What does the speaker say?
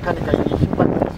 약하니까 이게 힘만